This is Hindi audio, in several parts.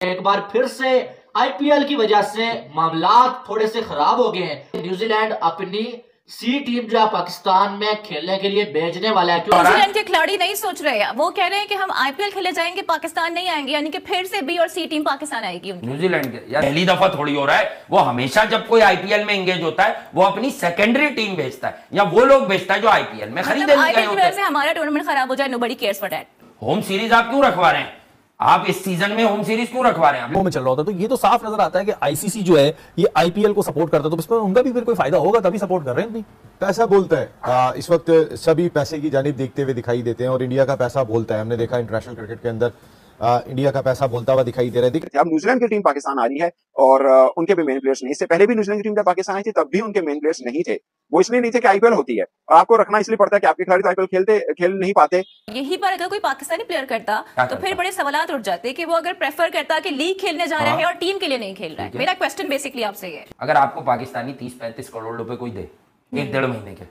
एक बार फिर से आईपीएल की वजह से मामला थोड़े से खराब हो गए हैं। न्यूजीलैंड अपनी सी टीम जो है पाकिस्तान में खेलने के लिए भेजने वाला है। क्यों? न्यूजीलैंड के खिलाड़ी नहीं सोच रहे हैं। वो कह रहे हैं कि हम आईपीएल खेले जाएँगे पाकिस्तान नहीं आएँगे यानी कि फिर से बी और सी टीम पाकिस्तान आएगी न्यूजीलैंड के यार पहली दफ़ा थोड़ी हो रहा है। वो हमेशा जब कोई आईपीएल में एंगेज होता है वो अपनी सेकेंडरी टीम भेजता है या वो लोग भेजता है जो आईपीएल में खरीदे मतलब। से हमारा टूर्नामेंट खराब हो जाए nobody cares for that home series आप क्यों रखवा रहे हैं? आप इस सीज़न में होम सीरीज़ क्यों रखवा रहे हैं? आप में चल रहा होता है तो ये तो साफ़ नज़र आता है कि आईसीसी जो है ये आईपीएल को सपोर्ट करता है तो इसमें उनका भी फिर कोई फ़ायदा होगा तभी सपोर्ट कर रहे हैं नहीं पैसा बोलता है। आ, इस वक्त सभी पैसे की जानी देखते हुए दिखाई देते हैं और इंडिया का पैसा बोलता है। हमने देखा इंटरनेशनल क्रिकेट के अंदर आ, इंडिया का पैसा बोलता हुआ दिखाई दे रहा है। देखिए अब न्यूजीलैंड की टीम पाकिस्तान आ रही है और उनके भी मेन प्लेयर्स नहीं। इससे पहले भी न्यूजीलैंड की टीम जब पाकिस्तान आई थी तब भी उनके मेन प्लेयर्स नहीं थे। वो इसलिए नहीं थे कि आईपीएल होती है। और आपको रखना इसलिए पड़ता है कि आपके खिलाड़ी तो आईपीएल खेलते खेल नहीं पाते। यही पर अगर कोई पाकिस्तानी प्लेयर करता तो फिर बड़े सवाल उठ जाते कि वो अगर प्रेफर करता कि लीग खेलने जा रहा हाँ। है और टीम के लिए नहीं खेल रहा है। मेरा क्वेश्चन बेसिकली आपसे ये अगर आपको पाकिस्तानी तीस पैंतीस करोड़ रुपए कोई दे एक डेढ़ महीने कि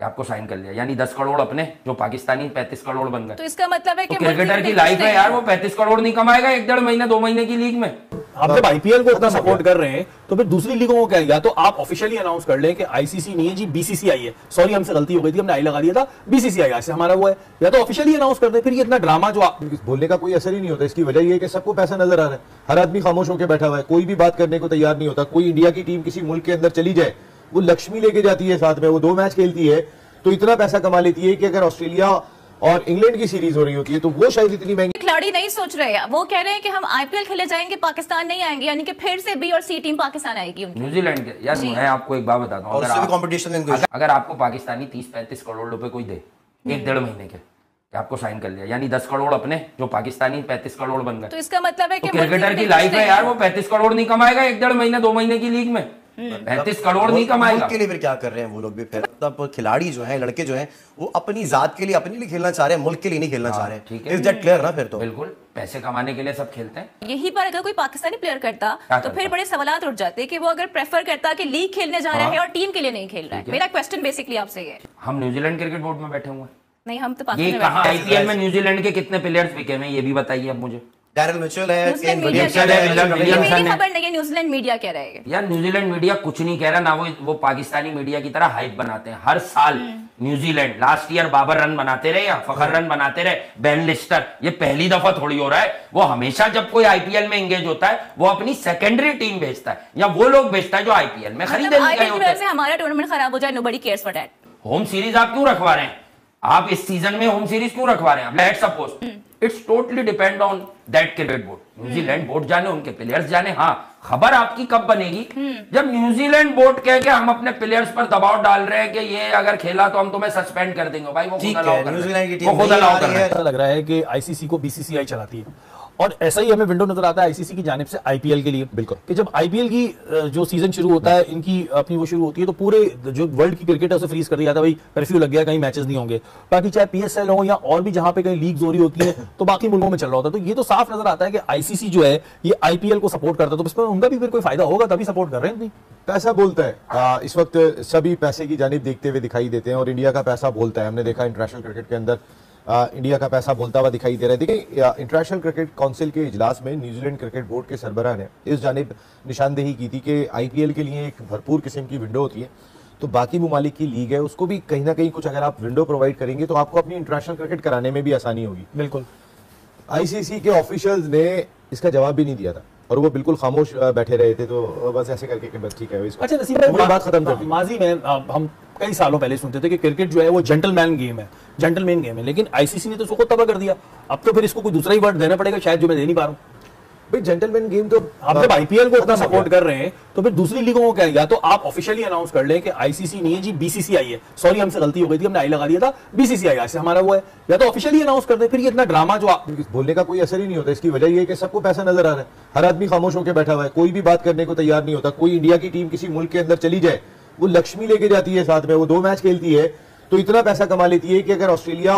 आपको साइन कर लिया। यानी दस करोड़ अपने जो पाकिस्तानी पैंतीस करोड़ बन गए। तो इसका मतलब है तो कि मुल्क क्रिकेटर की लाइफ है यार वो पैंतीस करोड़ नहीं कमाएगा एक डेढ़ महीने दो महीने की लीग में। आप जब आईपीएल को इतना सपोर्ट कर रहे हैं तो फिर दूसरी लीगों को क्या या तो आप ऑफिशियली अनाउंस कर लें कि आईसीसी नहीं है जी बीसीसीआई है। सॉरी हमसे गलती हो गई थी हमने आई लगा दिया था बीसीसीआई आज से हमारा वो है। या तो ऑफिशियली अनाउंस कर दें फिर ये इतना ड्रामा जो आप बोलने का कोई असर ही नहीं होता इसकी वजह ये है कि सबको पैसा नज़र आ रहा है। हर आदमी खामोश होकर बैठा हुआ है कोई भी बात करने को तैयार नहीं होता कोई इंडिया की टीम किसी मुल्क के अंदर चली जाए वो लक्ष्मी लेके जाती है साथ में वो दो मैच खेलती है तो इतना पैसा कमा लेती है कि अगर ऑस्ट्रेलिया और इंग्लैंड की सीरीज़ हो रही होती है तो वो शायद इतनी महँगी खिलाड़ी नहीं सोच रहे हैं। वो कह रहे हैं कि हम आईपीएल खेले जाएँगे पाकिस्तान नहीं आएँगे यानी कि फिर से बी और सी टीम पाकिस्तान आएगी न्यूजीलैंड के यार मैं आपको एक बात बताता हूँ अगर आप- अगर, अगर आपको पाकिस्तानी तीस पैंतीस करोड़ रुपए कोई दे एक डेढ़ महीने के आपको साइन कर लिया यानी दस करोड़ अपने जो पाकिस्तानी पैंतीस करोड़ बन गए। तो इसका मतलब है तो कि क्रिकेटर की लाइफ है यार वो पैंतीस करोड़ नहीं कमाएगा एक डेढ़ महीने दो महीने की लीग में। पैंतीस करोड़ नहीं मुल्क- कमाएगा। के लिए फिर क्या कर रहे हैं वो लोग भी? फिर तब खिलाड़ी जो है लड़के जो है वो अपनी जात के लिए अपने लिए खेलना चाह रहे हैं मुल्क के लिए नहीं खेलना चाह रहे ठीक हैं। है। इज़ दैट क्लियर ना फिर तो? बिल्कुल। पैसे कमाने के लिए सब खेलते हैं। यही पर अगर कोई पाकिस्तानी प्लेयर करता तो फिर बड़े सवाल उठ जाते कि वो अगर प्रेफर करता कि लीग खेलने जा रहा हाँ। है। और टीम के लिए नहीं खेल रहा है। मेरा क्वेश्चन बेसिकली आपसे ये। हम न्यूजीलैंड क्रिकेट बोर्ड में बैठे हुए हैं। नहीं हम तो ये पाकिस्तान में कहा आईपीएल में न्यूजीलैंड के कितने प्लेयर्स बिके हुए हैं ये भी बताइए अब मुझे। डैरल है न्यूजीलैंड केन मीडिया विलियमसन कह है, रहा है विलियम- ये विलियमसन खबर नहीं है न्यूजीलैंड मीडिया कह रहा यार न्यूजीलैंड मीडिया कुछ नहीं कह रहा ना वो वो पाकिस्तानी मीडिया की तरह हाइप बनाते हैं हर साल New Zealand last year Babar run बनाते रहे या फखर रन बनाते रहे बेन लिस्टर ये पहली दफ़ा थोड़ी हो रहा है वो हमेशा जब कोई आईपीएल में एंगेज होता है वो अपनी सेकेंडरी टीम भेजता है या वो लोग भेजता है जो आईपीएल में खरीदे मतलब हमारा टूर्नामेंट खराब हो जाए nobody cares for that home series आप क्यों रखवा रहे हैं? आप इस सीज़न में होम सीरीज़ क्यों रखवा रहे हैं? Let suppose it's totally depend on that cricket board New Zealand board जाने उनके प्लेयर्स जाने. हाँ खबर आपकी कब बनेगी? जब न्यूजीलैंड बोर्ड कह के हम अपने प्लेयर्स पर दबाव डाल रहे हैं कि ये अगर खेला तो हम तुम्हें सस्पेंड कर देंगे। भाई वो खुद अलाउ कर रहे हैं। न्यूजीलैंड की टीम खुद नहीं कर रही रहे। ऐसा लग रहा है कि आईसीसी को बीसीसीआई चलाती है। और ऐसा ही हमें विंडो नज़र आता है आईसीसी की जानिब से आईपीएल के लिए बिल्कुल। कि जब आईपीएल की जो सीज़न शुरू होता है इनकी अपनी वो शुरू होती है तो पूरे जो वर्ल्ड की क्रिकेट है उसे फ्रीज कर दिया जाता है भाई कर्फ्यू लग गया कहीं मैचेस नहीं होंगे। बाकी चाहे पीएसएल हो या और भी जहाँ पे कहीं लीग्स हो रही होती है तो बाकी मुल्कों में चल रहा होता है। तो ये तो साफ़ नज़र आता है कि आईसीसी जो है ये आईपीएल को सपोर्ट करता है। तो इसमें उनका भी फिर कोई फ़ायदा होगा तभी सपोर्ट कर रहे हैं पैसा बोलता है। आ, इस वक्त सभी पैसे की जानिब देखते हुए दिखाई देते हैं और इंडिया का पैसा बोलता है। हमने देखा इंटरनेशनल क्रिकेट के अंदर इंडिया का पैसा बोलता हुआ दिखाई दे रहा है। देखिए इंटरनेशनल क्रिकेट काउंसिल के इजलास में न्यूजीलैंड क्रिकेट बोर्ड के सरबराह ने इस जानिब निशानदेही की थी कि आईपीएल के लिए एक भरपूर किस्म की विंडो होती है। तो बाकी ममालिक की लीग है उसको भी कहीं ना कहीं कुछ अगर आप विंडो प्रोवाइड करेंगे तो आपको अपनी इंटरनेशनल क्रिकेट कराने में भी आसानी होगी। बिल्कुल। आईसीसी के ऑफिशियल्स ने इसका जवाब भी नहीं दिया था और वो बिल्कुल खामोश बैठे रहे थे। तो बस ऐसे करके कि बस ठीक है इसको अच्छा नसीब बात खत्म कर दी। माजी में हम कई सालों पहले सुनते थे कि क्रिकेट जो है वो जेंटलमैन गेम है। जेंटलमैन गेम है लेकिन आईसीसी ने तो उसको तबाह कर दिया। अब तो फिर इसको कोई दूसरा ही वर्ड देना पड़ेगा शायद जो मैं दे नहीं पा रहा हूँ। भाई जेंटलमैन गेम तो आप जब आईपीएल को इतना सपोर्ट कर रहे हैं तो फिर दूसरी लीगों को क्या या तो आप ऑफिशियली अनाउंस कर लें कि आईसीसी नहीं है जी बीसीसीआई है। सॉरी हमसे गलती हो गई थी हमने आई लगा दिया था बीसीसीआई आज से हमारा वो है। या तो ऑफिशियली अनाउंस कर दे फिर ये इतना ड्रामा जो आप बोलने का कोई असर ही नहीं होता इसकी वजह यह है कि सबको पैसा नज़र आ रहा है। हर आदमी खामोश होकर बैठा हुआ है कोई भी बात करने को तैयार नहीं होता। कोई इंडिया की टीम किसी मुल्क के अंदर चली जाए वो लक्ष्मी लेके जाती है साथ में वो दो मैच खेलती है तो इतना पैसा कमा लेती है कि अगर ऑस्ट्रेलिया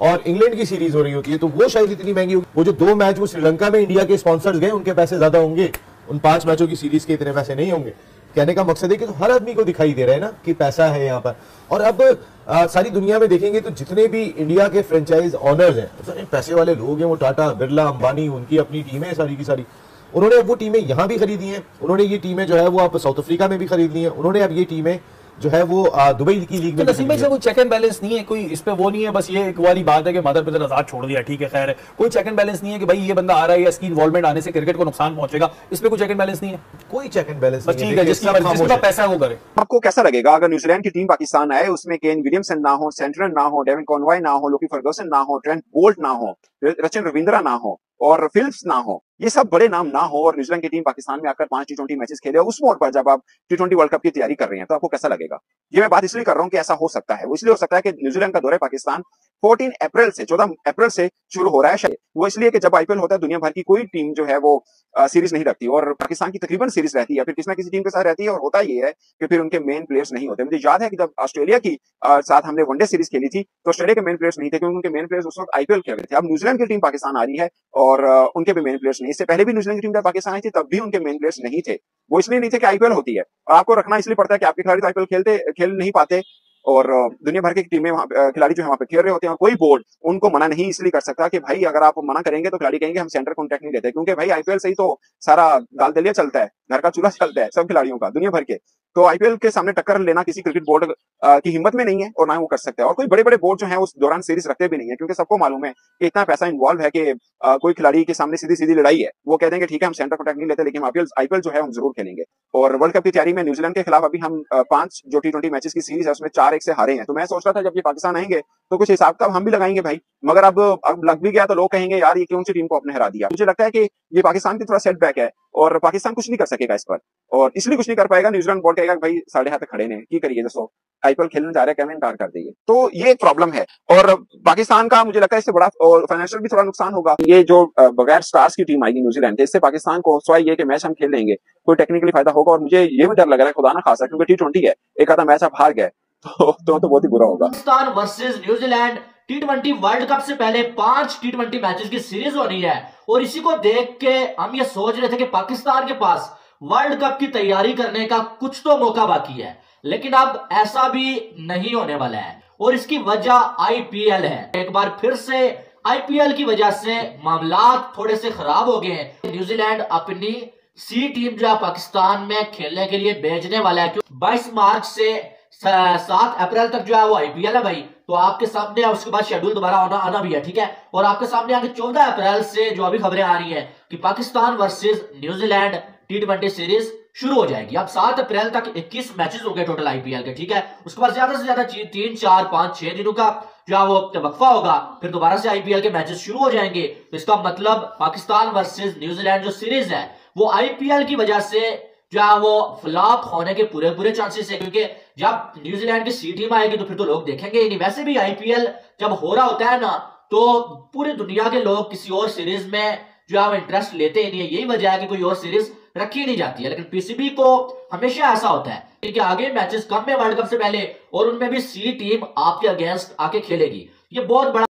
और इंग्लैंड की सीरीज़ हो रही होती है तो वो शायद इतनी महँगी होगी वो जो दो मैच वो श्रीलंका में इंडिया के स्पॉन्सर्स गए उनके पैसे ज़्यादा होंगे। उन पाँच मैचों की सीरीज़ के इतने पैसे नहीं होंगे। कहने का मकसद है कि तो हर आदमी को दिखाई दे रहा है ना कि पैसा है यहाँ पर। और अब आ, सारी दुनिया में देखेंगे तो जितने भी इंडिया के फ्रेंचाइज ऑनर्स हैं सारे पैसे वाले लोग हैं वो टाटा बिरला अंबानी उनकी अपनी टीम सारी की सारी। उन्होंने अब वो टीमें यहाँ भी खरीदी हैं। उन्होंने ये टीमें जो है वो अब साउथ अफ्रीका में भी खरीद ली हैं। उन्होंने अब ये टीमें जो है वो दुबई की लीग तो में भी नसीम भाई से। कोई चेक एंड बैलेंस नहीं है? कोई इस पे वो नहीं है बस ये एक वाली बात है कि मदर पितर आज़ाद छोड़ दिया ठीक है खैर। है कोई चेक एंड बैलेंस नहीं है कि भाई ये बंदा आ रहा है या इसकी इन्वॉल्वमेंट आने से क्रिकेट को नुकसान पहुंचेगा। इस पे कोई चेक एंड बैलेंस नहीं है। कोई चेक एंड बैलेंस है। ठीक है जिसकी पैसा वो करे। आपको कैसा लगेगा? अगर न्यूजीलैंड की टीम पाकिस्तान आए उसमें केन विलियमसन ना हो सेंट्रन ना हो डेविन कॉनवाई ना हो लोकी फर्गसन ना हो ट्रेंट बोल्ट ना हो रचिन रविंद्रा ना हो और फिल्स ना हो। ये सब बड़े नाम ना हो और न्यूजीलैंड की टीम पाकिस्तान में आकर पाँच टी ट्वेंटी मैचेस खेले उस मोड पर जब आप टी ट्वेंटी वर्ल्ड कप की तैयारी कर रहे हैं तो आपको कैसा लगेगा? ये मैं बात इसलिए कर रहा हूँ कि ऐसा हो सकता है। इसलिए हो सकता है कि न्यूजीलैंड का दौरे पाकिस्तान 14 अप्रैल से 14 अप्रैल से शुरू हो रहा है शायद। वो इसलिए कि जब आईपीएल होता है दुनिया भर की कोई टीम जो है वो सीरीज़ नहीं रखती और पाकिस्तान की तकरीबन सीरीज़ रहती है फिर किसी ना किसी टीम के साथ रहती है और होता ये है कि फिर उनके मेन प्लेयर्स नहीं होते। मुझे याद है कि जब ऑस्ट्रेलिया की अ, साथ हमने वनडे सीरीज़ खेली थी तो ऑस्ट्रेलिया के मेन प्लेयर्स नहीं थे क्योंकि उनके मेन प्लेयर्स उस वक्त आईपीएल खेल रहे थे। अब न्यूजीलैंड की टीम पाकिस्तान आ रही है और उनके भी मेन प्लेयर्स नहीं। इससे पहले भी न्यूजीलैंड की टीम जब पाकिस्तान आई थी तब भी उनके मेन प्लेयर्स नहीं थे। वो इसलिए नहीं थे कि आईपीएल होती है। और आपको रखना इसलिए पड़ता है कि आपके खिलाड़ी तो आईपीएल खेलते खेल नहीं पाते। और दुनिया भर की टीमें वहाँ खिलाड़ी जो है वहाँ पे खेल रहे होते हैं कोई बोर्ड उनको मना नहीं इसलिए कर सकता कि भाई अगर आप मना करेंगे तो खिलाड़ी कहेंगे हम सेंटर कॉन्ट्रैक्ट नहीं देते क्योंकि भाई आईपीएल से ही तो सारा गाल दलिया चलता है, घर का चूल्हा चलता है सब खिलाड़ियों का, दुनिया भर के। तो आईपीएल के सामने टक्कर लेना किसी क्रिकेट बोर्ड की हिम्मत में नहीं है और ना वो कर सकते हैं। और कोई बड़े बड़े बोर्ड जो है, उस दौरान सीरीज़ रखते भी नहीं है, क्योंकि सबको मालूम है कि इतना पैसा इन्वॉल्व है कि कोई खिलाड़ी के सामने सीधी सीधी लड़ाई है। वो कहते हैं ठीक है, हम सेंटर कॉन्ट्रैक्ट नहीं लेते, लेकिन आईपीएल आईपीएल जो है, हम ज़रूर खेलेंगे। और वर्ल्ड कप की तैयारी में न्यूजीलैंड के खिलाफ अभी हम पाँच जो टी ट्वेंटी मैचेस की सीरीज़ है, उसमें चार एक से हारे हैं। तो मैं सोच रहा था, जब ये पाकिस्तान आएँगे तो कुछ हिसाब का हम भी लगाएँगे भाई। मगर अब अब लग भी गया तो लोग कहेंगे, यार, ये कौन सी टीम को आपने हरा दिया? मुझे लगता है कि ये पाकिस्तान की थोड़ा सेटबैक है। और पाकिस्तान कुछ नहीं कर सकेगा इस पर। और इसलिए कुछ नहीं कर पाएगा। न्यूजीलैंड बोर्ड कहेगा भाई साढ़े हाथ खड़े ने की करिए दोस्तों आईपीएल खेलने जा रहे हैं इनकार कर देंगे तो ये एक प्रॉब्लम है। और पाकिस्तान का मुझे लगता है इससे बड़ा और फाइनेंशियल भी थोड़ा नुकसान होगा। ये जो बगैर स्टार्स की टीम आएगी न्यूजीलैंड इससे पाकिस्तान को सवाई ये कि मैच हम खेल लेंगे। कोई टेक्निकली फ़ायदा होगा और मुझे ये भी डर लग रहा है खुदा ना खासा क्योंकि टी है। एक आधा मैच आप हार गए तो, तो, तो बहुत ही बुरा होगा। Pakistan versus New Zealand T twenty World Cup से पहले पाँच टी ट्वेंटी मैचेस की सीरीज़ होनी है। और इसी को देख के हम ये सोच रहे थे कि पाकिस्तान के पास वर्ल्ड कप की तैयारी करने का कुछ तो मौका बाकी है। लेकिन अब ऐसा भी नहीं होने वाला है। और इसकी वजह आईपीएल है। एक बार फिर से आईपीएल की वजह से मामला थोड़े से खराब हो गए हैं। न्यूजीलैंड अपनी सी टीम जो है पाकिस्तान में खेलने के लिए भेजने वाला है। क्योंकि 22 मार्च से सात अप्रैल तक जो है वो आईपीएल है भाई। तो आपके सामने उसके बाद शेड्यूल दोबारा आना आना भी है, ठीक है? और आपके सामने आगे चौदह अप्रैल से जो अभी खबरें आ रही है कि Pakistan versus New Zealand T twenty series शुरू हो जाएगी। अब सात अप्रैल तक 21 मैचेस हो गए टोटल आईपीएल के, ठीक है? उसके बाद ज़्यादा से ज़्यादा तीन, चार, पाँच, छह दिनों का जो वो वक्फा होगा, फिर दोबारा से आईपीएल के मैचेस शुरू हो जाएँगे। तो इसका मतलब पाकिस्तान वर्सेस न्यूजीलैंड जो सीरीज़ है, वो आईपीएल की वजह से जो है वो फ्लॉप होने के पूरे पूरे चांसेस है? क्योंकि जब न्यूजीलैंड की सी टीम आएगी तो फिर तो लोग देखेंगे नहीं। वैसे भी आईपीएल जब हो रहा होता है ना तो पूरी दुनिया के लोग किसी और सीरीज़ में जो है इंटरेस्ट लेते ही नहीं है। यही वजह है कि कोई और सीरीज़ रखी नहीं जाती है। लेकिन पीसीबी को हमेशा ऐसा होता है क्योंकि आगे मैचेस कम है वर्ल्ड कप से पहले और उनमें भी सी टीम आपके अगेंस्ट आके खेलेगी। ये बहुत बड़ा